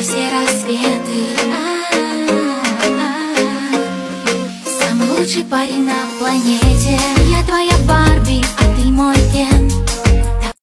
все рассветы. Самый лучший парень на планете. Я